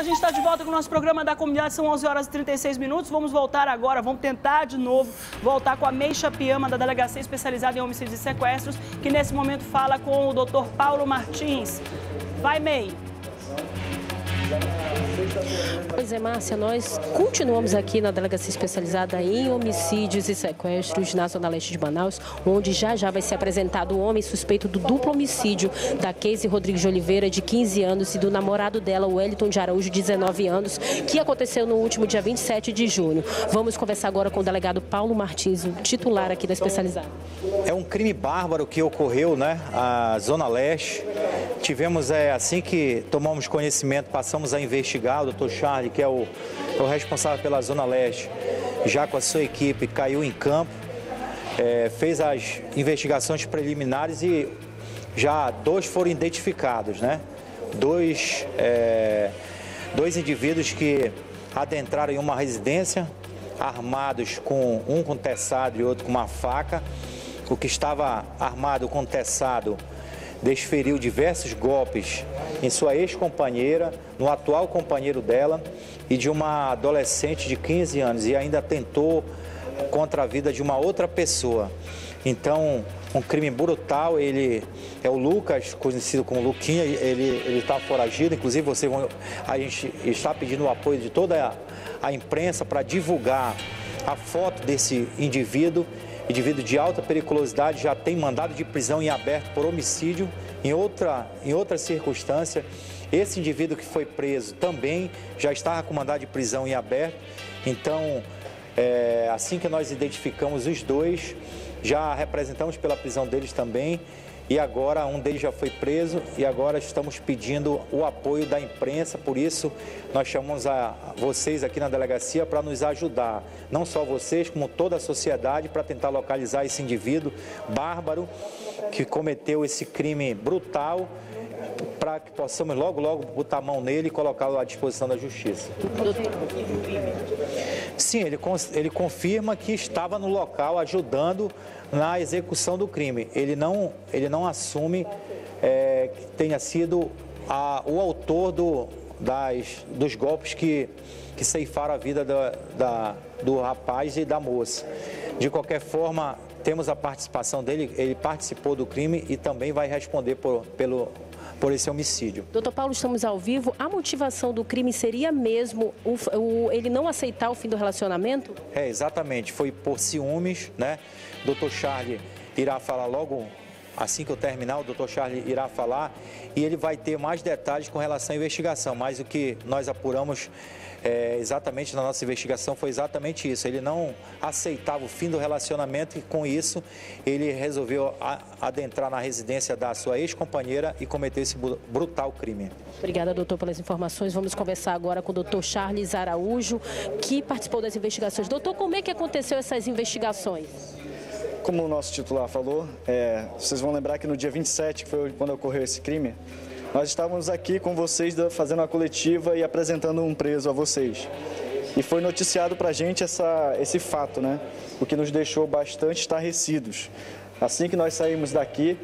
a gente está de volta com o nosso programa da comunidade, são 11 horas e 36 minutos. Vamos voltar agora, vamos tentar de novo voltar com a Meixa Piama, da Delegacia Especializada em Homicídios e Sequestros, que nesse momento fala com o Dr. Paulo Martins. Vai, Mei. Pois é, Márcia, nós continuamos aqui na Delegacia Especializada em Homicídios e Sequestros na Zona Leste de Manaus, onde já já vai ser apresentado o homem suspeito do duplo homicídio da Casey Rodrigues de Oliveira, de 15 anos, e do namorado dela, Wellington de Araújo, de 19 anos, que aconteceu no último dia 27 de junho. Vamos conversar agora com o delegado Paulo Martins, o titular aqui da Especializada. É um crime bárbaro que ocorreu, né, a Zona Leste. Tivemos, é, assim que tomamos conhecimento, passamos a investigar, o doutor Charlie, que é o, é o responsável pela Zona Leste, já com a sua equipe, caiu em campo, é, fez as investigações preliminares e já dois foram identificados, né? Dois, é, dois indivíduos que adentraram em uma residência, armados com um com teçado e outro com uma faca. O que estava armado com teçado desferiu diversos golpes em sua ex-companheira, no atual companheiro dela e de uma adolescente de 15 anos e ainda tentou contra a vida de uma outra pessoa. Então, um crime brutal, ele é o Lucas, conhecido como Luquinha, ele está foragido, inclusive você, a gente está pedindo o apoio de toda a, a imprensa para divulgar a foto desse indivíduo indivíduo de alta periculosidade já tem mandado de prisão em aberto por homicídio. Em outra, em outra circunstância, esse indivíduo que foi preso também já estava com mandado de prisão em aberto. Então, é, assim que nós identificamos os dois, já representamos pela prisão deles também e agora um deles já foi preso e agora estamos pedindo o apoio da imprensa, por isso nós chamamos a vocês aqui na delegacia para nos ajudar, não só vocês, como toda a sociedade, para tentar localizar esse indivíduo bárbaro que cometeu esse crime brutal para que possamos logo, logo botar a mão nele e colocá-lo à disposição da justiça. Sim, ele, ele confirma que estava no local ajudando na execução do crime. Ele não, ele não assume é, que tenha sido a, o autor do, das, dos golpes que, que ceifaram a vida da, da, do rapaz e da moça. De qualquer forma, temos a participação dele, ele participou do crime e também vai responder por, pelo, por esse homicídio. Doutor Paulo, estamos ao vivo. A motivação do crime seria mesmo o, o, ele não aceitar o fim do relacionamento? É, exatamente. Foi por ciúmes, né? Doutor Charlie irá falar logo assim que eu terminar, o doutor Charlie irá falar e ele vai ter mais detalhes com relação à investigação. Mas o que nós apuramos é, exatamente na nossa investigação foi exatamente isso. Ele não aceitava o fim do relacionamento e com isso ele resolveu adentrar na residência da sua ex-companheira e cometer esse brutal crime. Obrigada, doutor, pelas informações. Vamos conversar agora com o doutor Charles Araújo, que participou das investigações. Doutor, como é que aconteceu essas investigações? Como o nosso titular falou, é, vocês vão lembrar que no dia 27, que foi quando ocorreu esse crime, nós estávamos aqui com vocês fazendo a coletiva e apresentando um preso a vocês. E foi noticiado para a gente essa, esse fato, né? O que nos deixou bastante estarrecidos. Assim que nós saímos daqui,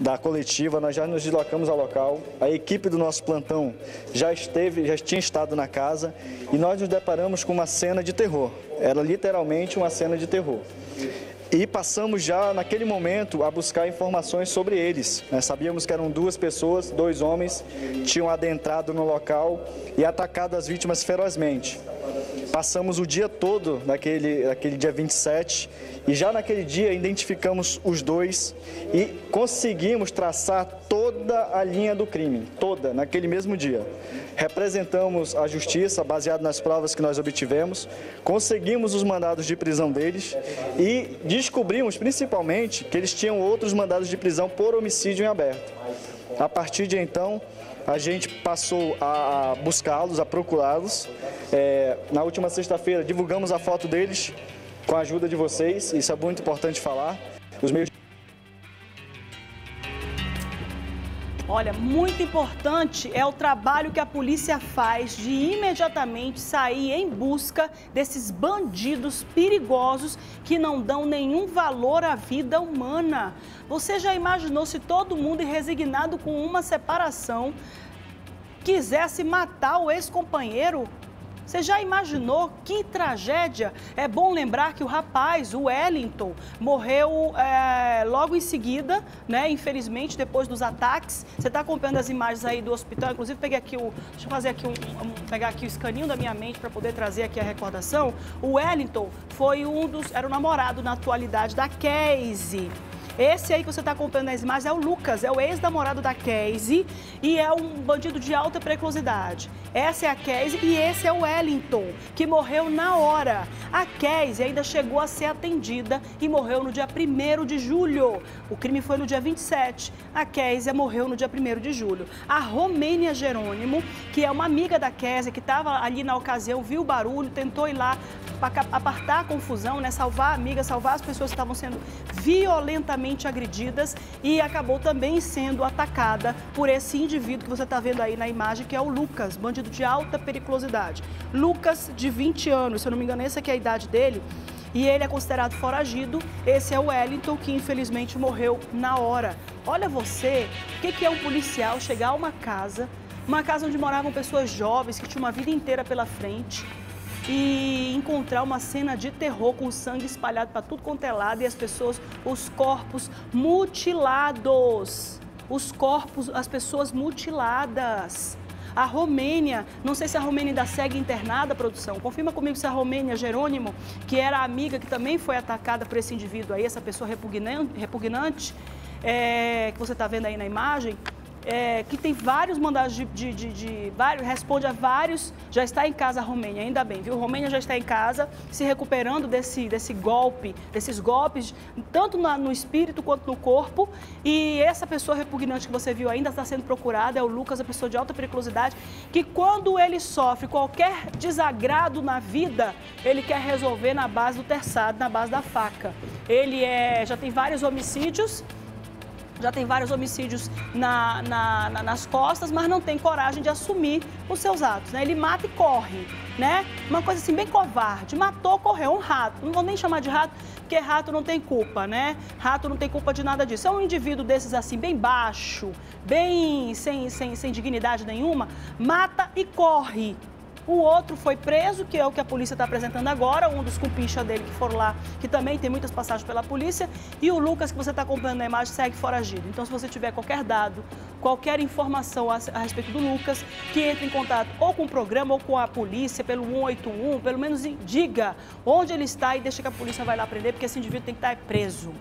da coletiva, nós já nos deslocamos ao local. A equipe do nosso plantão já esteve, já tinha estado na casa e nós nos deparamos com uma cena de terror. Era literalmente uma cena de terror. E passamos já naquele momento a buscar informações sobre eles. Né? Sabíamos que eram duas pessoas, dois homens, tinham adentrado no local e atacado as vítimas ferozmente. Passamos o dia todo naquele, naquele dia 27 e já naquele dia identificamos os dois e conseguimos traçar toda a linha do crime, toda, naquele mesmo dia. Representamos a justiça baseado nas provas que nós obtivemos, conseguimos os mandados de prisão deles e descobrimos principalmente que eles tinham outros mandados de prisão por homicídio em aberto. A partir de então, a gente passou a buscá-los, a procurá-los. É, na última sexta-feira divulgamos a foto deles com a ajuda de vocês, isso é muito importante falar. Os meios Olha, muito importante é o trabalho que a polícia faz de imediatamente sair em busca desses bandidos perigosos que não dão nenhum valor à vida humana. Você já imaginou se todo mundo resignado com uma separação quisesse matar o ex-companheiro. Você já imaginou que tragédia? É bom lembrar que o rapaz, o Wellington, morreu é, logo em seguida, né? Infelizmente, depois dos ataques. Você está acompanhando as imagens aí do hospital. Inclusive, peguei aqui o. Deixa eu fazer aqui um, um pegar aqui o escaninho da minha mente para poder trazer aqui a recordação. O Wellington foi um dos. Era o namorado na atualidade da Casey. Esse aí que você está acompanhando nas imagens é o Lucas, é o ex-namorado da Casey e é um bandido de alta periculosidade. Essa é a Casey e esse é o Wellington, que morreu na hora. A Casey ainda chegou a ser atendida e morreu no dia 1 de julho. O crime foi no dia 27. A Casey morreu no dia 1 de julho. A Romênia Jerônimo, que é uma amiga da Casey, que estava ali na ocasião, viu o barulho, tentou ir lá para apartar a confusão, né? salvar a amiga, salvar as pessoas que estavam sendo violentamente agredidas e acabou também sendo atacada por esse indivíduo que você está vendo aí na imagem, que é o Lucas, bandido de alta periculosidade. Lucas, de 20 anos, se eu não me engano, essa é a idade dele. E ele é considerado foragido. Esse é o Wellington, que infelizmente morreu na hora. Olha você, o que é um policial chegar a uma casa, uma casa onde moravam pessoas jovens que tinham uma vida inteira pela frente, e encontrar uma cena de terror com sangue espalhado para tudo quanto é lado e as pessoas, os corpos mutilados. Os corpos, as pessoas mutiladas. A Romênia, não sei se a Romênia ainda segue internada, produção. Confirma comigo se a Romênia Jerônimo, que era a amiga que também foi atacada por esse indivíduo aí, essa pessoa repugnante, repugnante é, que você está vendo aí na imagem, é, que tem vários mandados de, de, de, de, vários, responde a vários, já está em casa a Romênia, ainda bem, viu? A Romênia já está em casa, se recuperando desse, desse golpe, desses golpes, tanto na, no espírito quanto no corpo. E essa pessoa repugnante que você viu ainda está sendo procurada, é o Lucas, a pessoa de alta periculosidade, que quando ele sofre qualquer desagrado na vida, ele quer resolver na base do terçado, na base da faca. Ele é, já tem vários homicídios já tem vários homicídios na, na, na, nas costas, mas não tem coragem de assumir os seus atos. Né? Ele mata e corre, né? Uma coisa assim bem covarde. Matou, correu. Um rato. Não vou nem chamar de rato, porque rato não tem culpa, né? Rato não tem culpa de nada disso. É um indivíduo desses assim, bem baixo, bem sem, sem, sem dignidade nenhuma, mata e corre. O outro foi preso, que é o que a polícia está apresentando agora, um dos cumpicha dele que foram lá, que também tem muitas passagens pela polícia. E o Lucas, que você está acompanhando na imagem, segue foragido. Então, se você tiver qualquer dado, qualquer informação a, a, respeito do Lucas, que entre em contato ou com o programa ou com a polícia, pelo 181, pelo menos diga onde ele está e deixa que a polícia vai lá prender, porque esse indivíduo tem que estar preso.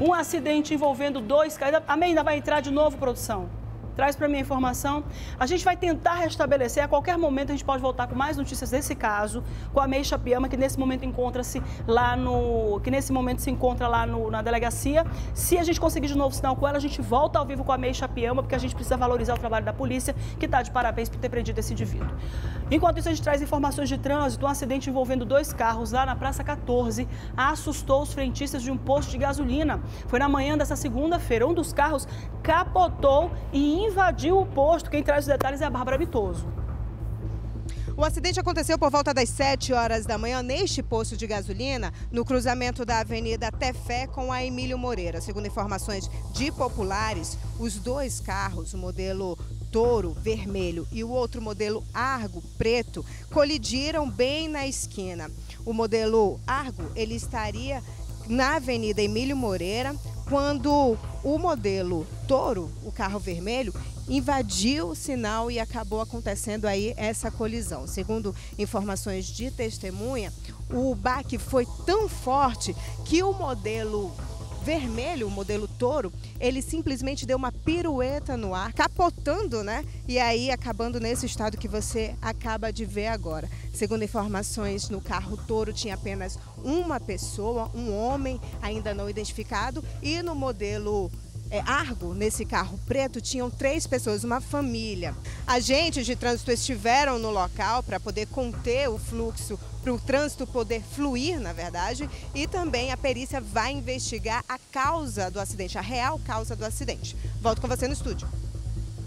Um acidente envolvendo dois caras. Amém? Ainda vai entrar de novo, produção? Traz para mim a informação. A gente vai tentar restabelecer. A qualquer momento a gente pode voltar com mais notícias desse caso, com a Meixa Piama, que nesse momento encontra-se lá no. que nesse momento se encontra lá no, na delegacia. Se a gente conseguir de novo sinal com ela, a gente volta ao vivo com a Meixa Piama, porque a gente precisa valorizar o trabalho da polícia, que está de parabéns por ter prendido esse indivíduo. Enquanto isso, a gente traz informações de trânsito. Um acidente envolvendo dois carros lá na Praça 14 assustou os frentistas de um posto de gasolina. Foi na manhã dessa segunda-feira. Um dos carros capotou e invadiu o posto. Quem traz os detalhes é a Bárbara Vitoso. O acidente aconteceu por volta das 7 horas da manhã neste posto de gasolina, no cruzamento da Avenida Tefé com a Emílio Moreira. Segundo informações de populares, os dois carros, o modelo Touro vermelho e o outro modelo Argo preto, colidiram bem na esquina. O modelo Argo ele estaria na Avenida Emílio Moreira, quando o modelo Toro, o carro vermelho, invadiu o sinal e acabou acontecendo aí essa colisão. Segundo informações de testemunha, o baque foi tão forte que o modelo vermelho, o modelo Toro, ele simplesmente deu uma pirueta no ar, capotando, né? E aí acabando nesse estado que você acaba de ver agora. Segundo informações, no carro Toro tinha apenas uma pessoa, um homem ainda não identificado, e no modelo é, Argo, nesse carro preto, tinham três pessoas, uma família. Agentes de trânsito estiveram no local para poder conter o fluxo, para o trânsito poder fluir, na verdade, e também a perícia vai investigar a causa do acidente, a real causa do acidente. Volto com você no estúdio.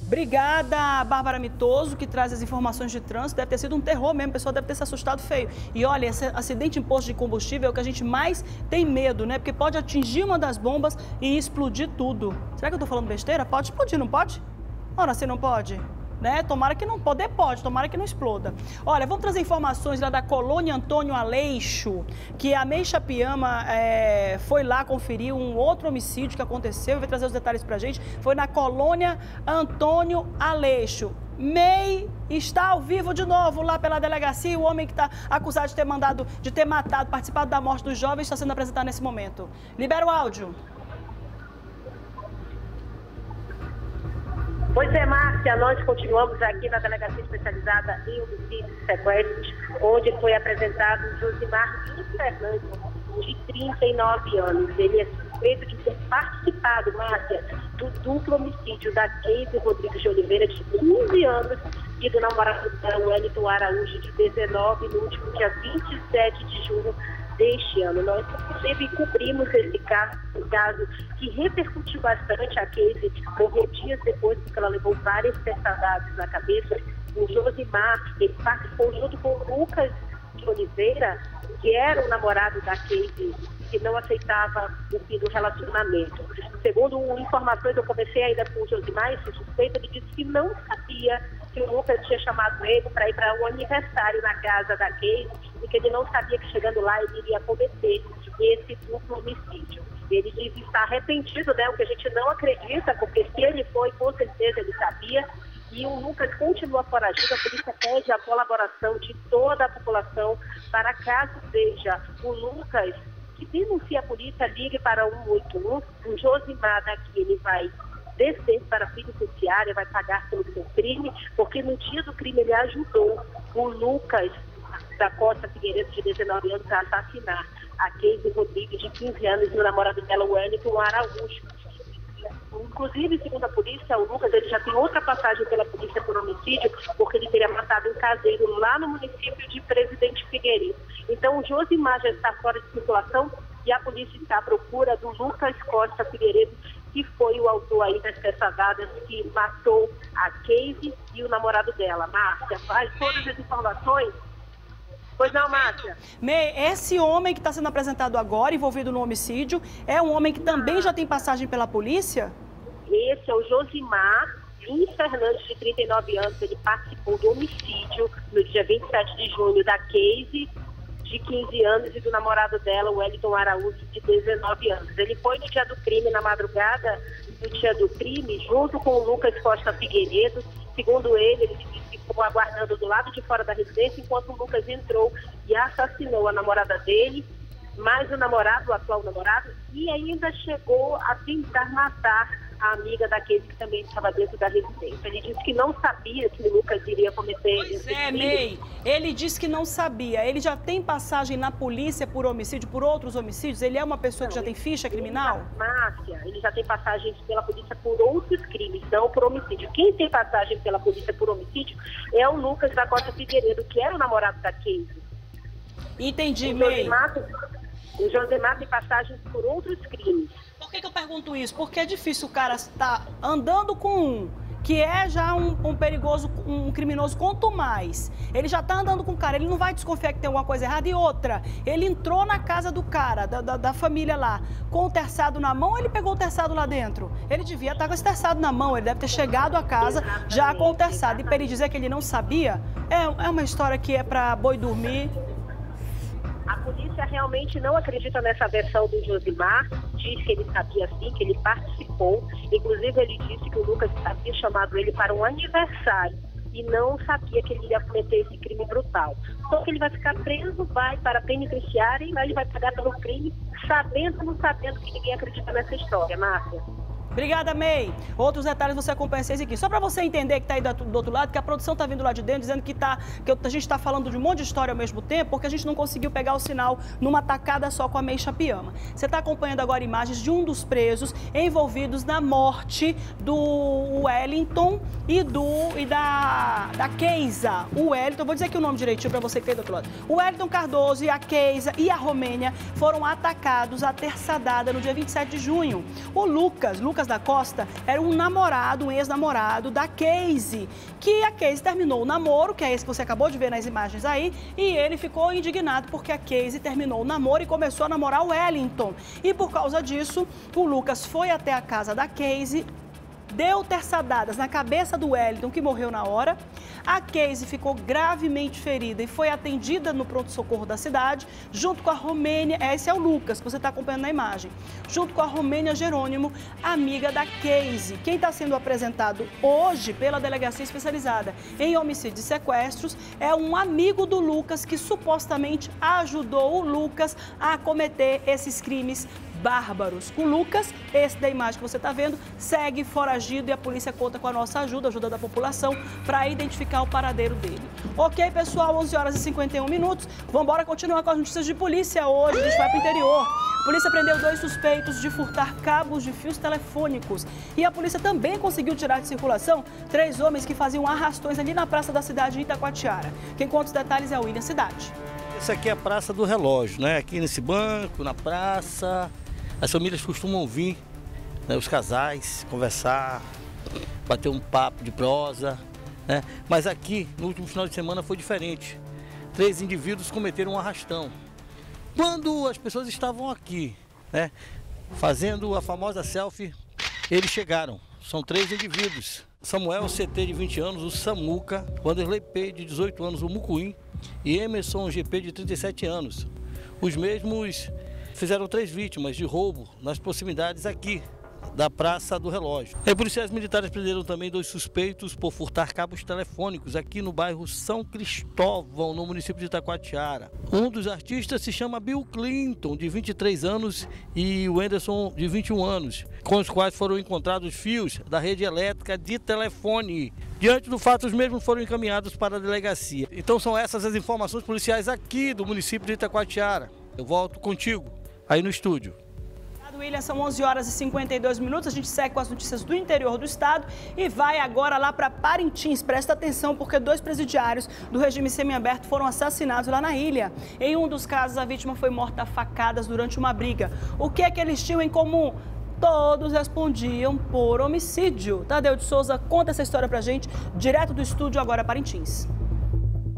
Obrigada, Bárbara Mitoso, que traz as informações de trânsito. Deve ter sido um terror mesmo, o pessoal deve ter se assustado feio. E olha, esse acidente em posto de combustível é o que a gente mais tem medo, né? Porque pode atingir uma das bombas e explodir tudo. Será que eu estou falando besteira? Pode explodir, não pode? Ora, se não pode. Né? Tomara que não poder pode, tomara que não exploda. Olha, vamos trazer informações lá da colônia Antônio Aleixo, que a Meixa Piama é, foi lá conferir um outro homicídio que aconteceu, vai trazer os detalhes pra gente. Foi na colônia Antônio Aleixo. MEI está ao vivo de novo lá pela delegacia. O homem que está acusado de ter mandado, de ter matado, participado da morte dos jovens, está sendo apresentado nesse momento. Libera o áudio. Pois é, Márcia, nós continuamos aqui na Delegacia Especializada em Homicídios e Sequestros, onde foi apresentado Josimar Fernandes, de 39 anos. Ele é suspeito de ter participado, Márcia, do duplo homicídio da Keise Rodrigues de Oliveira, de 15 anos, e do namorado dela, Wellington Araújo, de 19, no último dia 27 de junho deste ano. Nós, inclusive, cobrimos esse caso, um caso que repercutiu bastante. A Casey morreu dias depois, porque ela levou várias peçadadas na cabeça. O Josimar, ele participou junto com o Lucas de Oliveira, que era o namorado da Casey, que não aceitava o fim do relacionamento. Segundo informações, eu comecei ainda com o Josimar, esse suspeito, ele disse que não sabia que o Lucas tinha chamado ele para ir para um aniversário na casa da Casey e que ele não sabia que chegando lá ele iria cometer esse duplo homicídio. Ele diz estar arrependido, né? O que a gente não acredita, porque se ele foi, com certeza ele sabia. E o Lucas continua foragido. A polícia pede a colaboração de toda a população para caso seja o Lucas que denuncia a polícia, ligue para 181. O Josimar daqui, ele vai descer para a penitenciária, vai pagar pelo seu crime, porque no dia do crime ele ajudou o Lucas da Costa Figueiredo, de 19 anos, a assassinar a Keise Rodrigues, de 15 anos, e o namorado dela, o Wellington Araújo. Inclusive, segundo a polícia, o Lucas ele já tem outra passagem pela polícia por homicídio, porque ele teria matado um caseiro lá no município de Presidente Figueiredo. Então, o Josimar já está fora de circulação e a polícia está à procura do Lucas Costa Figueiredo, que foi o autor aí das peçadadas que matou a Keise e o namorado dela, Márcia. Faz todas as informações Pois não, Márcia. May, esse homem que está sendo apresentado agora, envolvido no homicídio, é um homem que também já tem passagem pela polícia? Esse é o Josimar Luiz Fernandes, de 39 anos. Ele participou do homicídio no dia 27 de junho da Casey, de 15 anos, e do namorado dela, Wellington Araújo, de 19 anos. Ele foi no dia do crime, na madrugada do dia do crime, junto com o Lucas Costa Figueiredo. Segundo ele, ele ficou aguardando do lado de fora da residência enquanto o Lucas entrou e assassinou a namorada dele, mais o namorado, o atual namorado, e ainda chegou a tentar matar a amiga daquele que também estava dentro da residência. Ele disse que não sabia que o Lucas iria cometer pois esse é, Ney. Ele disse que não sabia. Ele já tem passagem na polícia por homicídio, por outros homicídios? Ele é uma pessoa não, que já tem ficha criminal? Máfia. Ele já tem passagem pela polícia por outros crimes, não por homicídio. Quem tem passagem pela polícia por homicídio é o Lucas da Costa Figueiredo, que era o namorado da Casey. Entendi, o May. O Josemar tem passagem por outros crimes. Por que, que eu pergunto isso? Porque é difícil o cara estar andando com um que é já um, um, perigoso, um criminoso, quanto mais. Ele já tá andando com o cara, ele não vai desconfiar que tem alguma coisa errada. E outra, ele entrou na casa do cara, da, da, da família lá, com o terçado na mão, ele pegou o terçado lá dentro. Ele devia estar tá com esse terçado na mão, ele deve ter chegado a casa já com o terçado. E para ele dizer que ele não sabia, é, é uma história que é para boi dormir a polícia realmente não acredita nessa versão do Josimar, diz que ele sabia sim, que ele participou. Inclusive, ele disse que o Lucas havia chamado ele para um aniversário e não sabia que ele ia cometer esse crime brutal. Só que ele vai ficar preso, vai para a penitenciária e ele vai pagar pelo crime, sabendo ou não sabendo que ninguém acredita nessa história, Márcia. Obrigada, May. Outros detalhes você acompanha esse aqui. Só para você entender que está aí do, outro lado, que a produção está vindo lá de dentro, dizendo que, tá, que a gente está falando de um monte de história ao mesmo tempo, porque a gente não conseguiu pegar o sinal numa tacada só com a May Chapiama. Você está acompanhando agora imagens de um dos presos envolvidos na morte do Wellington e, do, e da, da Keisa. O Wellington, vou dizer aqui o nome direitinho para você que está do outro lado. O Wellington Cardoso e a Keisa e a Romênia foram atacados a terça dada no dia 27 de junho. O Lucas, Lucas da Costa era um namorado, um ex-namorado da Casey, que a Casey terminou o namoro, que é esse que você acabou de ver nas imagens aí, e ele ficou indignado porque a Casey terminou o namoro e começou a namorar o Wellington. E por causa disso, o Lucas foi até a casa da Casey, deu terçadadas na cabeça do Wellington, que morreu na hora. A Casey ficou gravemente ferida e foi atendida no pronto-socorro da cidade, junto com a Romênia. Esse é o Lucas, que você está acompanhando na imagem. Junto com a Romênia Jerônimo, amiga da Casey. Quem está sendo apresentado hoje pela delegacia especializada em homicídios e sequestros é um amigo do Lucas que supostamente ajudou o Lucas a cometer esses crimes bárbaros. O Lucas, esse da imagem que você está vendo, segue foragido e a polícia conta com a nossa ajuda, ajuda da população, para identificar o paradeiro dele. Ok, pessoal, 11 horas e 51 minutos. Vamos embora continuar com as notícias de polícia hoje. A gente vai para o interior. A polícia prendeu dois suspeitos de furtar cabos de fios telefônicos. E a polícia também conseguiu tirar de circulação três homens que faziam arrastões ali na praça da cidade de Itacoatiara. Quem conta os detalhes é o William Cidade. Essa aqui é a Praça do Relógio, né? Aqui nesse banco, na praça, as famílias costumam vir, né, os casais, conversar, bater um papo de prosa, né? Mas aqui, no último final de semana, foi diferente. Três indivíduos cometeram um arrastão. Quando as pessoas estavam aqui, né, fazendo a famosa selfie, eles chegaram. São três indivíduos. Samuel CT de 20 anos, o Samuca, Wanderlei P de 18 anos, o Mucuim e Emerson GP de 37 anos. Os mesmos fizeram três vítimas de roubo nas proximidades aqui da Praça do Relógio. E policiais militares prenderam também dois suspeitos por furtar cabos telefônicos aqui no bairro São Cristóvão, no município de Itacoatiara. Um dos artistas se chama Bill Clinton, de 23 anos, e o Anderson, de 21 anos, com os quais foram encontrados fios da rede elétrica de telefone. Diante do fato, os mesmos foram encaminhados para a delegacia. Então são essas as informações policiais aqui do município de Itacoatiara. Eu volto contigo aí no estúdio. William, são 11 horas e 52 minutos. A gente segue com as notícias do interior do estado e vai agora lá para Parintins. Presta atenção, porque dois presidiários do regime semiaberto foram assassinados lá na ilha. Em um dos casos, a vítima foi morta a facadas durante uma briga. O que é que eles tinham em comum? Todos respondiam por homicídio. Tadeu de Souza conta essa história pra gente, direto do estúdio agora Parintins.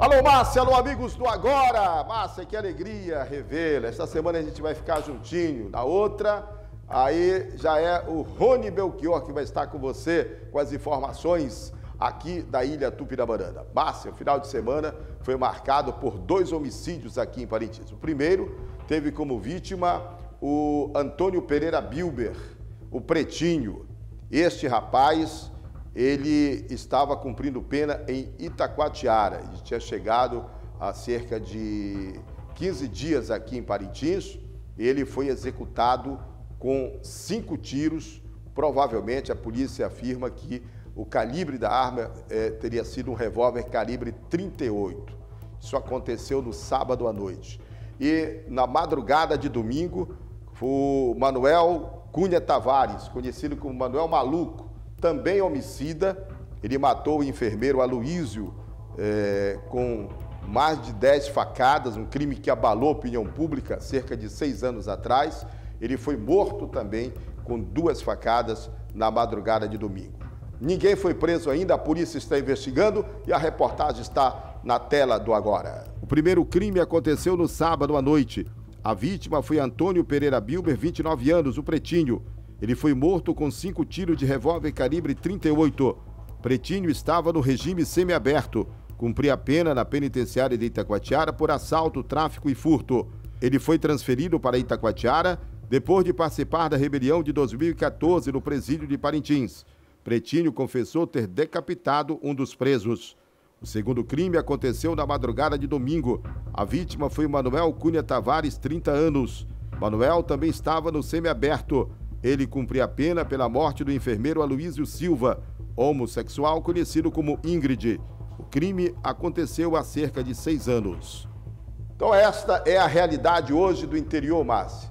Alô, Márcia, alô, amigos do Agora. Márcia, que alegria revê-la. Esta semana a gente vai ficar juntinho. Na outra, aí já é o Rony Belchior que vai estar com você com as informações aqui da Ilha Tupinabarana. Márcia, o final de semana foi marcado por dois homicídios aqui em Parintins. O primeiro teve como vítima o Antônio Pereira Bilber, o Pretinho. Este rapaz ele estava cumprindo pena em Itacoatiara. Ele tinha chegado há cerca de 15 dias aqui em Parintins. Ele foi executado com cinco tiros. Provavelmente a polícia afirma que o calibre da arma é, teria sido um revólver calibre 38. Isso aconteceu no sábado à noite. E na madrugada de domingo, o Manuel Cunha Tavares, conhecido como Manuel Maluco, também homicida. Ele matou o enfermeiro Aloísio é, com mais de 10 facadas, um crime que abalou a opinião pública cerca de seis anos atrás. Ele foi morto também com duas facadas na madrugada de domingo. Ninguém foi preso ainda, a polícia está investigando e a reportagem está na tela do agora. O primeiro crime aconteceu no sábado à noite. A vítima foi Antônio Pereira Bilber, 29 anos, o Pretinho. Ele foi morto com cinco tiros de revólver calibre 38. Pretinho estava no regime semiaberto. Cumpria pena na penitenciária de Itacoatiara por assalto, tráfico e furto. Ele foi transferido para Itacoatiara depois de participar da rebelião de 2014 no presídio de Parintins. Pretinho confessou ter decapitado um dos presos. O segundo crime aconteceu na madrugada de domingo. A vítima foi Manuel Cunha Tavares, 30 anos. Manuel também estava no semiaberto. Ele cumpria a pena pela morte do enfermeiro Aloísio Silva, homossexual conhecido como Ingrid. O crime aconteceu há cerca de seis anos. Então, esta é a realidade hoje do interior, Márcia.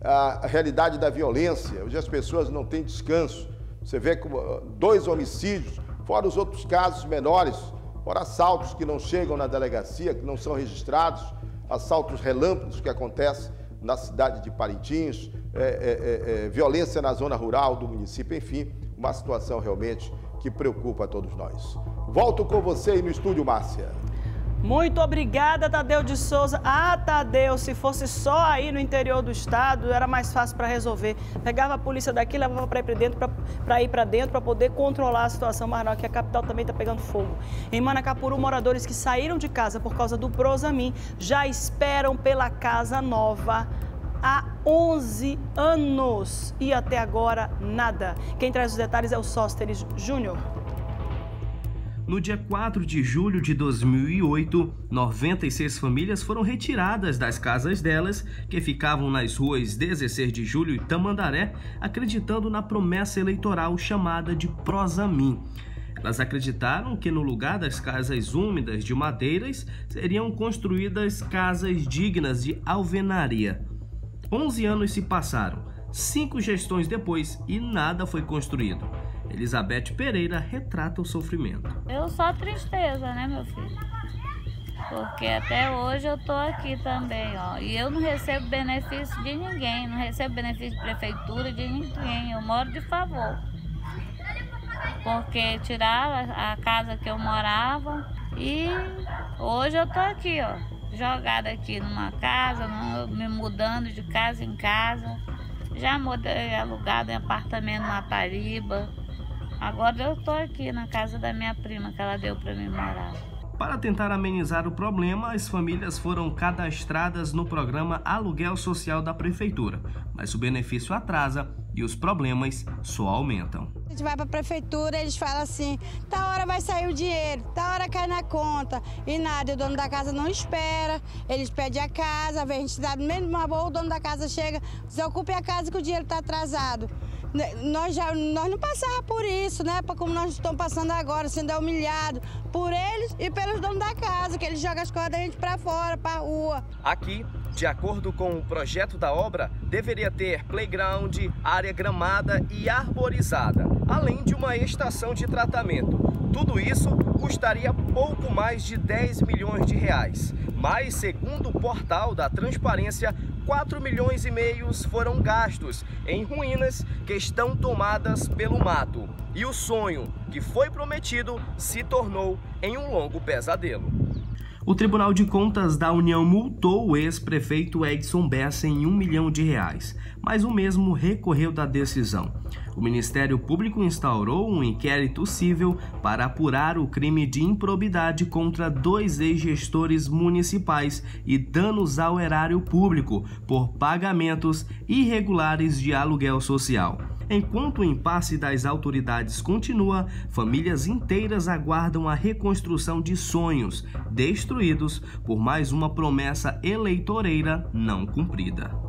A realidade da violência. Hoje as pessoas não têm descanso. Você vê ah, dois homicídios, fora os outros casos menores, fora assaltos que não chegam na delegacia, que não são registrados, assaltos relâmpagos que acontecem na cidade de Parintins, é, é, é, é, violência na zona rural do município, enfim, uma situação realmente que preocupa a todos nós. Volto com você aí no estúdio, Márcia. Muito obrigada, Tadeu de Souza. Ah, Tadeu, se fosse só aí no interior do estado, era mais fácil para resolver. Pegava a polícia daqui, levava para ir para dentro, para ir para dentro, para poder controlar a situação, mas não, aqui a capital também está pegando fogo. Em Manacapuru, moradores que saíram de casa por causa do Prosamin já esperam pela casa nova há 11 anos e até agora nada. Quem traz os detalhes é o Sósteres Júnior. No dia 4 de julho de 2008, 96 famílias foram retiradas das casas delas, que ficavam nas ruas 16 de julho e Tamandaré, acreditando na promessa eleitoral chamada de Prosamin. Elas acreditaram que no lugar das casas úmidas de madeiras seriam construídas casas dignas de alvenaria. 11 anos se passaram, cinco gestões depois e nada foi construído. Elizabeth Pereira retrata o sofrimento. Eu só tristeza, né, meu filho? Porque até hoje eu tô aqui também, ó. E eu não recebo benefício de ninguém, não recebo benefício de prefeitura de ninguém. Eu moro de favor. Porque tiraram a casa que eu morava e hoje eu tô aqui, ó. Jogada aqui numa casa, me mudando de casa em casa. Já mudei alugado em apartamento na Tariba. Agora eu estou aqui na casa da minha prima que ela deu para mim morar. Para tentar amenizar o problema, as famílias foram cadastradas no programa Aluguel Social da Prefeitura, mas o benefício atrasa e os problemas só aumentam. A gente vai para a prefeitura, eles falam assim: tá hora vai sair o dinheiro, tá hora cai na conta. E nada, o dono da casa não espera, eles pedem a casa, a gente dá no mesmo boa, o dono da casa chega, desocupe a casa que o dinheiro está atrasado. Né, nós, já, nós não passávamos por isso, né? Como nós estamos passando agora, sendo humilhado por eles e pelos donos da casa, que eles jogam as coisas da gente para fora, para rua. Aqui, de acordo com o projeto da obra, deveria ter playground, área gramada e arborizada, além de uma estação de tratamento. Tudo isso custaria pouco mais de 10 milhões de reais. Mas, segundo o portal da Transparência, 4 milhões e meios foram gastos em ruínas que estão tomadas pelo mato. E o sonho que foi prometido se tornou em um longo pesadelo. O Tribunal de Contas da União multou o ex-prefeito Edson Bessa em um milhão de reais, mas o mesmo recorreu da decisão. O Ministério Público instaurou um inquérito civil para apurar o crime de improbidade contra dois ex-gestores municipais e danos ao erário público por pagamentos irregulares de aluguel social. Enquanto o impasse das autoridades continua, famílias inteiras aguardam a reconstrução de sonhos destruídos por mais uma promessa eleitoreira não cumprida.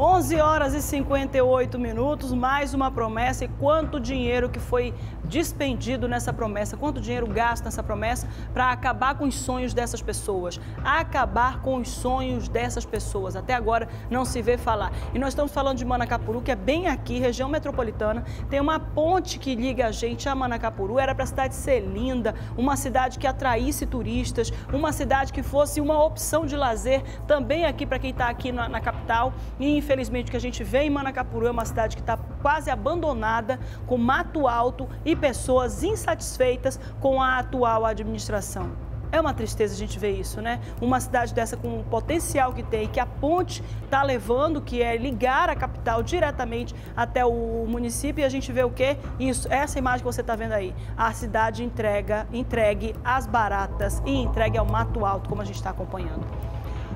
11 horas e 58 minutos, mais uma promessa e quanto dinheiro que foi despendido nessa promessa, quanto dinheiro gasto nessa promessa para acabar com os sonhos dessas pessoas, acabar com os sonhos dessas pessoas. Até agora não se vê falar. E nós estamos falando de Manacapuru, que é bem aqui, região metropolitana, tem uma ponte que liga a gente a Manacapuru, era para a cidade ser linda, uma cidade que atraísse turistas, uma cidade que fosse uma opção de lazer também aqui para quem está aqui na, na capital e infelizmente, o que a gente vê em Manacapuru é uma cidade que está quase abandonada, com mato alto e pessoas insatisfeitas com a atual administração. É uma tristeza a gente ver isso, né? Uma cidade dessa com o potencial que tem, que a ponte está levando, que é ligar a capital diretamente até o município, e a gente vê o quê? Isso, essa imagem que você está vendo aí. A cidade entrega, entregue às baratas e entregue ao mato alto, como a gente está acompanhando.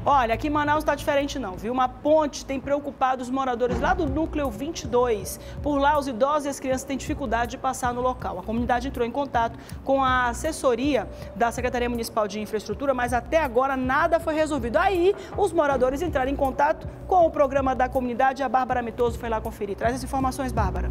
Olha, aqui em Manaus está diferente não, viu? Uma ponte tem preocupado os moradores lá do núcleo 22. Por lá, os idosos e as crianças têm dificuldade de passar no local. A comunidade entrou em contato com a assessoria da Secretaria Municipal de Infraestrutura, mas até agora nada foi resolvido. Aí, os moradores entraram em contato com o programa da comunidade a Bárbara Mitoso foi lá conferir. Traz as informações, Bárbara.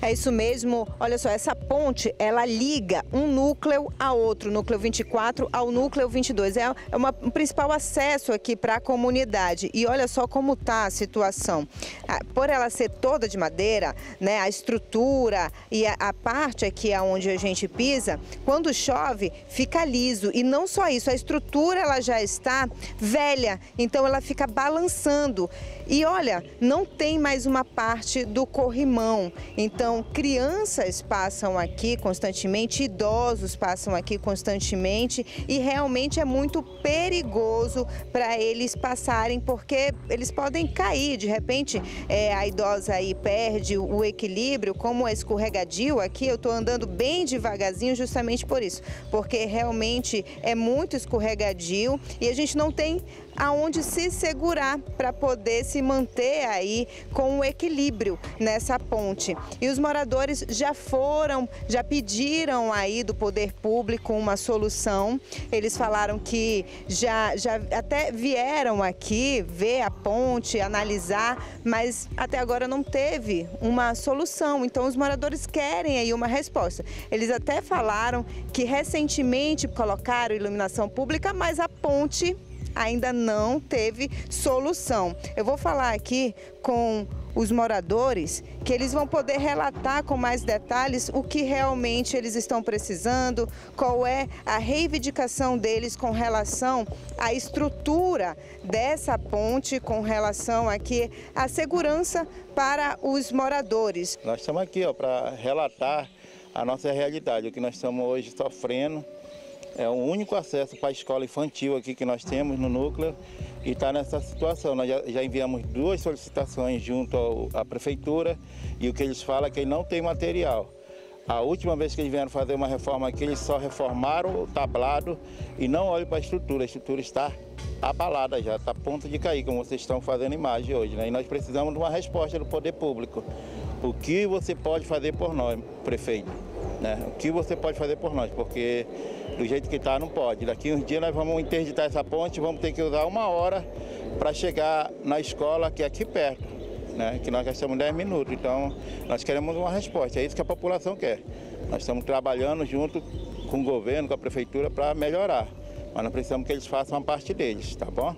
É isso mesmo. Olha só, essa ponte, ela liga um núcleo a outro, núcleo 24 ao núcleo 22. É, é uma, um principal acesso aqui para a comunidade. E olha só como está a situação. Ah, por ela ser toda de madeira, né, a estrutura e a, a parte aqui aonde a gente pisa, quando chove, fica liso. E não só isso, a estrutura ela já está velha, então ela fica balançando. E olha, não tem mais uma parte do corrimão. Então Então, crianças passam aqui constantemente, idosos passam aqui constantemente e realmente é muito perigoso para eles passarem, porque eles podem cair. De repente, é, a idosa aí perde o equilíbrio, como é escorregadio aqui, eu estou andando bem devagarzinho justamente por isso, porque realmente é muito escorregadio e a gente não tem aonde se segurar para poder se manter aí com o equilíbrio nessa ponte. E os moradores já foram, já pediram aí do poder público uma solução. Eles falaram que já, já até vieram aqui ver a ponte, analisar, mas até agora não teve uma solução. Então os moradores querem aí uma resposta. Eles até falaram que recentemente colocaram iluminação pública, mas a ponte ainda não teve solução. Eu vou falar aqui com os moradores, que eles vão poder relatar com mais detalhes o que realmente eles estão precisando, qual é a reivindicação deles com relação à estrutura dessa ponte, com relação aqui à segurança para os moradores. Nós estamos aqui para relatar a nossa realidade, o que nós estamos hoje sofrendo é o único acesso para a escola infantil aqui que nós temos no núcleo e está nessa situação. Nós já, já, enviamos duas solicitações junto ao, à prefeitura e o que eles falam é que não tem material. A última vez que eles vieram fazer uma reforma aqui, eles só reformaram o tablado e não olham para a estrutura. A estrutura está abalada já, está a ponto de cair, como vocês estão fazendo imagem hoje. Né? E nós precisamos de uma resposta do poder público. O que você pode fazer por nós, prefeito? Né? O que você pode fazer por nós? Porque do jeito que está, não pode. Daqui uns dias nós vamos interditar essa ponte, vamos ter que usar uma hora para chegar na escola que é aqui perto, né? que nós gastamos 10 minutos. Então, nós queremos uma resposta, é isso que a população quer. Nós estamos trabalhando junto com o governo, com a prefeitura, para melhorar. Mas nós precisamos que eles façam a parte deles, tá bom?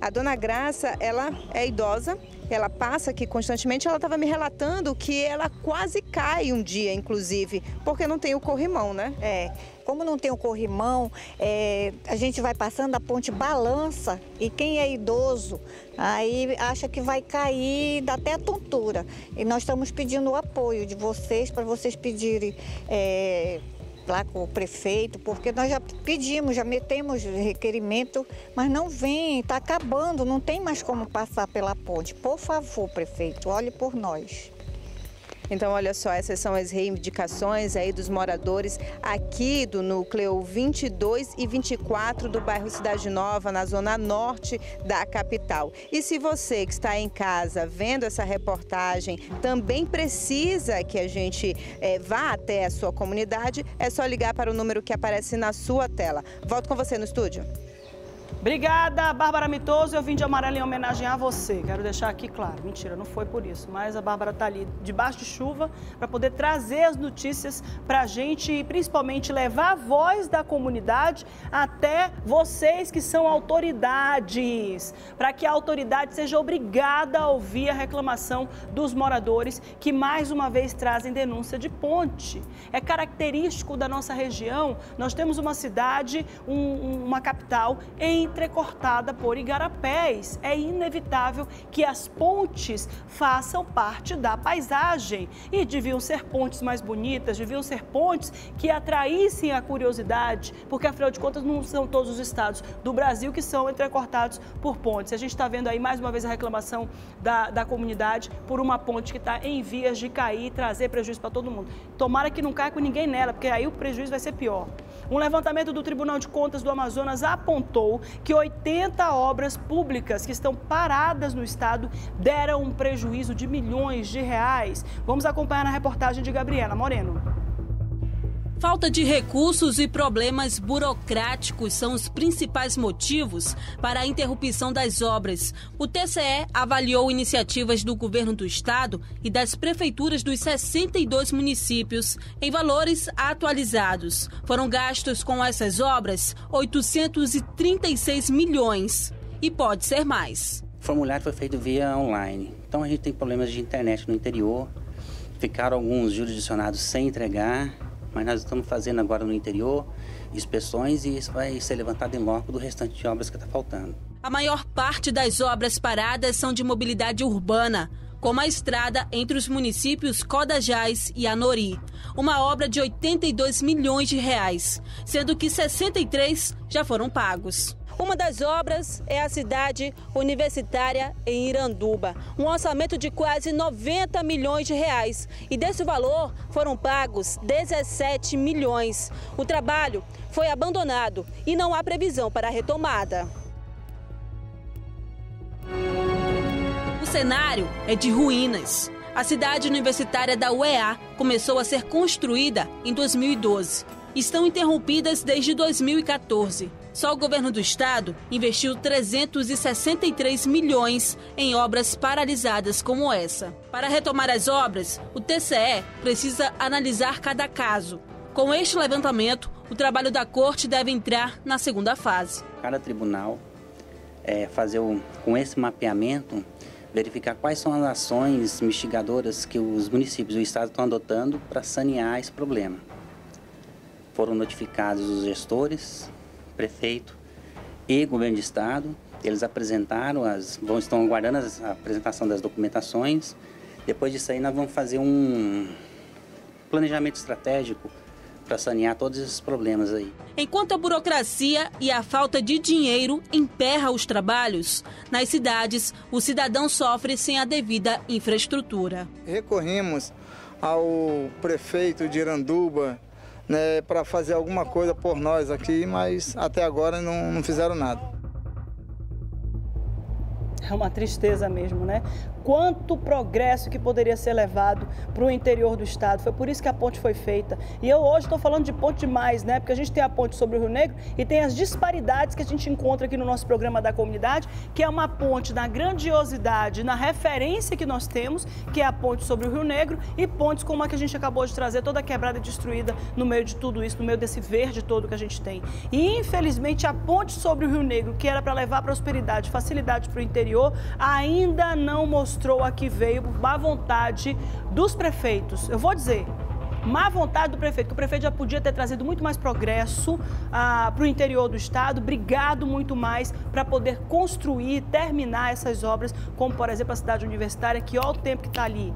A dona Graça, ela é idosa, ela passa aqui constantemente. Ela estava me relatando que ela quase cai um dia, inclusive, porque não tem o corrimão, né? É. Como não tem o corrimão, é, a gente vai passando, a ponte balança e quem é idoso aí acha que vai cair, dá até a tontura. E nós estamos pedindo o apoio de vocês para vocês pedirem. É, lá com o prefeito, porque nós já pedimos, já metemos requerimento, mas não vem, está acabando, não tem mais como passar pela ponte. Por favor, prefeito, olhe por nós. Então, olha só, essas são as reivindicações aí dos moradores aqui do núcleo 22 e 24 do bairro Cidade Nova, na zona norte da capital. E se você que está em casa vendo essa reportagem também precisa que a gente é, vá até a sua comunidade, é só ligar para o número que aparece na sua tela. Volto com você no estúdio. Obrigada, Bárbara Mitoso. Eu vim de amarelo em homenagem a você. Quero deixar aqui claro. Mentira, não foi por isso. Mas a Bárbara está ali debaixo de chuva para poder trazer as notícias para a gente e principalmente levar a voz da comunidade até vocês que são autoridades. Para que a autoridade seja obrigada a ouvir a reclamação dos moradores que mais uma vez trazem denúncia de ponte. É característico da nossa região. Nós temos uma cidade, um, uma capital em entrecortada por igarapés. É inevitável que as pontes façam parte da paisagem e deviam ser pontes mais bonitas, deviam ser pontes que atraíssem a curiosidade, porque afinal de contas não são todos os estados do Brasil que são entrecortados por pontes. A gente está vendo aí mais uma vez a reclamação da, da comunidade por uma ponte que está em vias de cair e trazer prejuízo para todo mundo. Tomara que não caia com ninguém nela, porque aí o prejuízo vai ser pior. Um levantamento do Tribunal de Contas do Amazonas apontou que 80 obras públicas que estão paradas no estado deram um prejuízo de milhões de reais. Vamos acompanhar na reportagem de Gabriela Moreno. Falta de recursos e problemas burocráticos são os principais motivos para a interrupção das obras. O TCE avaliou iniciativas do governo do estado e das prefeituras dos 62 municípios em valores atualizados. Foram gastos com essas obras 836 milhões e pode ser mais. O formulário foi feito via online. Então a gente tem problemas de internet no interior. Ficaram alguns jurisdicionados sem entregar mas nós estamos fazendo agora no interior inspeções e isso vai ser levantado em loco do restante de obras que está faltando. A maior parte das obras paradas são de mobilidade urbana. como a estrada entre os municípios Codajás e Anori, uma obra de 82 milhões de reais, sendo que 63 já foram pagos. Uma das obras é a cidade universitária em Iranduba, um orçamento de quase 90 milhões de reais. E desse valor foram pagos 17 milhões. O trabalho foi abandonado e não há previsão para a retomada. O cenário é de ruínas. A cidade universitária da UEA começou a ser construída em 2012. Estão interrompidas desde 2014. Só o governo do estado investiu 363 milhões em obras paralisadas como essa. Para retomar as obras, o TCE precisa analisar cada caso. Com este levantamento, o trabalho da corte deve entrar na segunda fase. Cada tribunal é, fazer o, com esse mapeamento verificar quais são as ações mitigadoras que os municípios e o estado estão adotando para sanear esse problema. Foram notificados os gestores, prefeito e governo de estado. Eles apresentaram, as, vão, estão aguardando a apresentação das documentações. Depois disso aí, nós vamos fazer um planejamento estratégico para sanear todos esses problemas aí. Enquanto a burocracia e a falta de dinheiro emperra os trabalhos, nas cidades o cidadão sofre sem a devida infraestrutura. Recorrimos ao prefeito de Iranduba, né, para fazer alguma coisa por nós aqui, mas até agora não, não fizeram nada. É uma tristeza mesmo, né? Quanto progresso que poderia ser levado para o interior do estado. Foi por isso que a ponte foi feita. E eu hoje estou falando de ponte demais, né? Porque a gente tem a ponte sobre o Rio Negro e tem as disparidades que a gente encontra aqui no nosso programa da comunidade, que é uma ponte na grandiosidade, na referência que nós temos, que é a ponte sobre o Rio Negro, e pontes como a que a gente acabou de trazer, toda quebrada e destruída no meio de tudo isso, no meio desse verde todo que a gente tem. E infelizmente a ponte sobre o Rio Negro, que era para levar prosperidade, facilidade para o interior, ainda não mostrou mostrou a que veio má vontade dos prefeitos. Eu vou dizer, má vontade do prefeito, que o prefeito já podia ter trazido muito mais progresso ah, para o interior do estado, brigado muito mais para poder construir, terminar essas obras, como por exemplo a cidade universitária, que olha o tempo que está ali.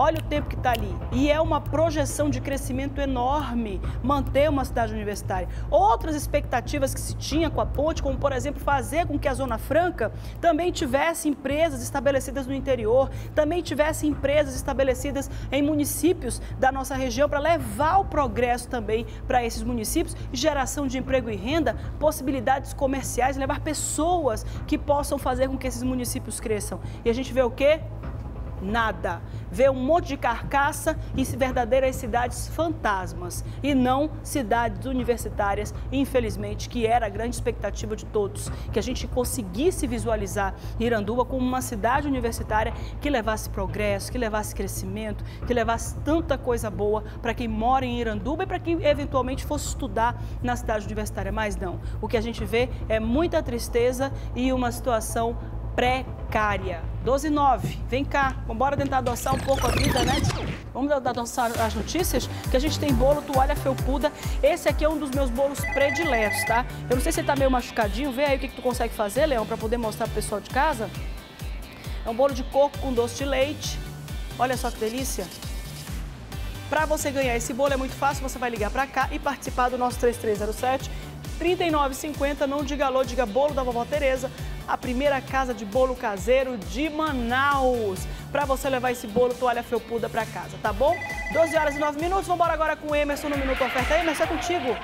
Olha o tempo que está ali. E é uma projeção de crescimento enorme manter uma cidade universitária. Outras expectativas que se tinha com a ponte, como por exemplo fazer com que a Zona Franca também tivesse empresas estabelecidas no interior, também tivesse empresas estabelecidas em municípios da nossa região para levar o progresso também para esses municípios, geração de emprego e renda, possibilidades comerciais, levar pessoas que possam fazer com que esses municípios cresçam. E a gente vê o quê? Nada. Vê um monte de carcaça e verdadeiras cidades fantasmas e não cidades universitárias, infelizmente, que era a grande expectativa de todos, que a gente conseguisse visualizar Iranduba como uma cidade universitária que levasse progresso, que levasse crescimento, que levasse tanta coisa boa para quem mora em Iranduba e para quem eventualmente fosse estudar na cidade universitária. Mas não, o que a gente vê é muita tristeza e uma situação precária. 12 e 9, vem cá, vamos tentar adoçar um pouco a vida, né? Vamos adoçar as notícias, que a gente tem bolo, toalha felpuda. Esse aqui é um dos meus bolos prediletos, tá? Eu não sei se ele tá meio machucadinho, vê aí o que, que tu consegue fazer, Leão, para poder mostrar pro pessoal de casa. É um bolo de coco com doce de leite. Olha só que delícia. Para você ganhar esse bolo é muito fácil, você vai ligar para cá e participar do nosso 3307 3950, não diga alô, diga bolo da vovó Tereza, a primeira casa de bolo caseiro de Manaus. Para você levar esse bolo toalha felpuda para casa, tá bom? 12 horas e 9 minutos, vamos agora com o Emerson no Minuto Oferta. Emerson, é contigo.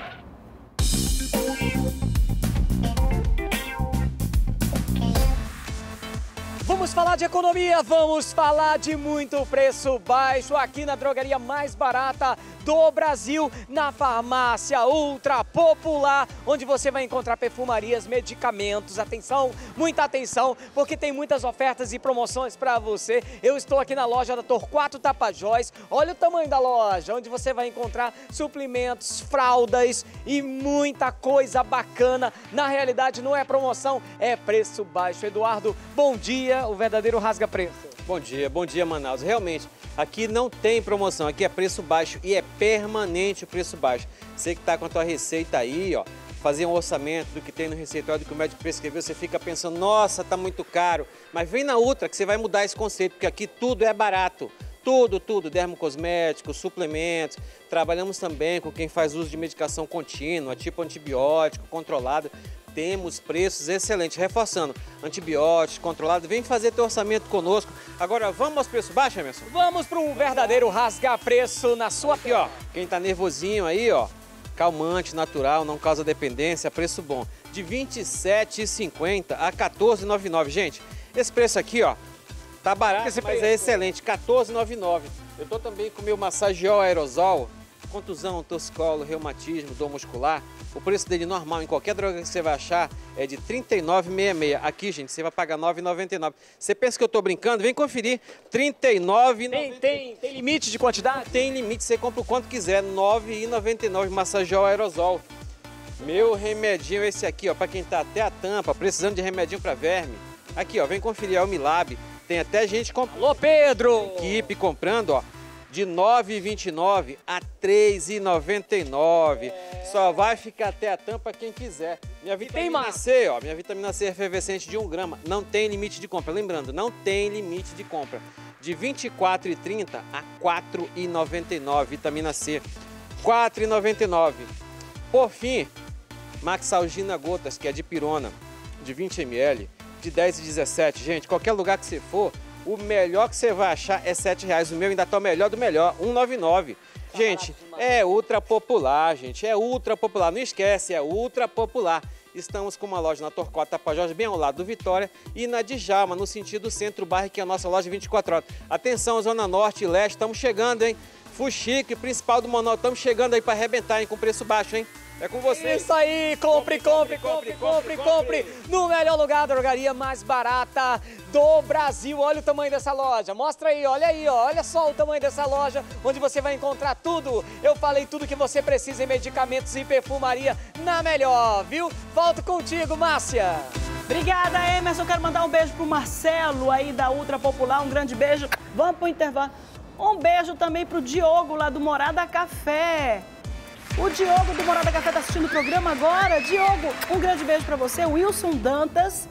Vamos falar de economia, vamos falar de muito preço baixo aqui na drogaria mais barata do Brasil, na farmácia ultra popular, onde você vai encontrar perfumarias, medicamentos. Atenção, muita atenção, porque tem muitas ofertas e promoções para você. Eu estou aqui na loja da Torquato Tapajós. Olha o tamanho da loja, onde você vai encontrar suplementos, fraldas e muita coisa bacana. Na realidade, não é promoção, é preço baixo. Eduardo, bom dia, o verdadeiro rasga-preço. Bom dia, bom dia Manaus. Realmente, aqui não tem promoção, aqui é preço baixo e é permanente o preço baixo. Você que está com a tua receita aí, ó, fazer um orçamento do que tem no receituário do que o médico prescreveu, você fica pensando, nossa, tá muito caro. Mas vem na Ultra que você vai mudar esse conceito, porque aqui tudo é barato. Tudo, tudo, dermocosméticos, suplementos. Trabalhamos também com quem faz uso de medicação contínua, tipo antibiótico, controlado. Temos preços excelentes. Reforçando, antibióticos, controlado. Vem fazer teu orçamento conosco. Agora vamos aos preços baixos, Emerson? Vamos para um verdadeiro rasgar preço na sua ó. Quem tá nervosinho aí, ó. Calmante, natural, não causa dependência, preço bom. De R$ 27,50 a R$ 14,99. Gente, esse preço aqui, ó, tá barato, Esse mas preço? é excelente, R$ 14,99. Eu tô também com o meu massageol aerosol, contusão, toscolo, reumatismo, dor muscular. O preço dele normal em qualquer droga que você vai achar é de R$ 39,66. Aqui, gente, você vai pagar R$ 9,99. Você pensa que eu tô brincando? Vem conferir. R$ 39,99. Tem, tem, tem limite de quantidade? Tem limite, você compra o quanto quiser. R$ 9,99 massageol aerosol. Meu remedinho é esse aqui, ó, para quem tá até a tampa, precisando de remedinho para verme. Aqui, ó, vem conferir, é o Milab. Tem até gente comprando. Alô, Pedro! Equipe comprando, ó, de R$ 9,29 a R$ 3,99. Só vai ficar até a tampa quem quiser. Minha vitamina C, ó, minha vitamina C efervescente de 1 grama, não tem limite de compra. Lembrando, não tem limite de compra. De R$ 24,30 a R$ 4,99, vitamina C. R$ 4,99. Por fim, Maxalgina Gotas, que é de pirona, de 20 ml, de 10 e 17. Gente, qualquer lugar que você for, o melhor que você vai achar é 7 reais. O meu ainda tá o melhor do melhor, 1,99. Gente, é ultra popular, gente, é ultra popular. Não esquece, é ultra popular. Estamos com uma loja na Torcota Tapajós, bem ao lado do Vitória, e na Djalma, no sentido centro-bairro, que é a nossa loja 24 horas. Atenção, Zona Norte e Leste, estamos chegando, hein? Fuxique, principal do Manaus, estamos chegando aí para arrebentar, hein? Com preço baixo, hein? É com você. Isso aí, compre, compre, compre, compre, compre, no melhor lugar da drogaria mais barata do Brasil. Olha o tamanho dessa loja, mostra aí, olha aí, ó, olha só o tamanho dessa loja, onde você vai encontrar tudo. Eu falei tudo que você precisa em medicamentos e perfumaria na melhor, viu? Volto contigo, Márcia. Obrigada, Emerson. Quero mandar um beijo pro Marcelo aí da Ultra Popular. Um grande beijo. Vamos pro intervalo. Um beijo também pro Diogo lá do Morada Café. O Diogo do Morada Café tá assistindo o programa agora. Diogo, um grande beijo para você. Wilson Dantas,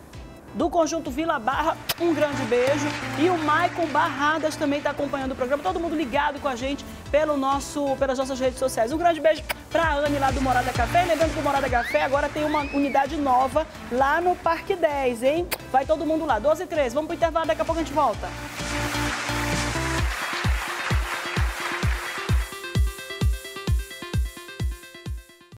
do Conjunto Vila Barra, um grande beijo. E o Maicon Barradas também está acompanhando o programa. Todo mundo ligado com a gente pelo nosso, pelas nossas redes sociais. Um grande beijo para a Anne lá do Morada Café. Lembrando que o Morada Café agora tem uma unidade nova lá no Parque 10, hein? Vai todo mundo lá. 12 e 13. Vamos pro intervalo, daqui a pouco a gente volta.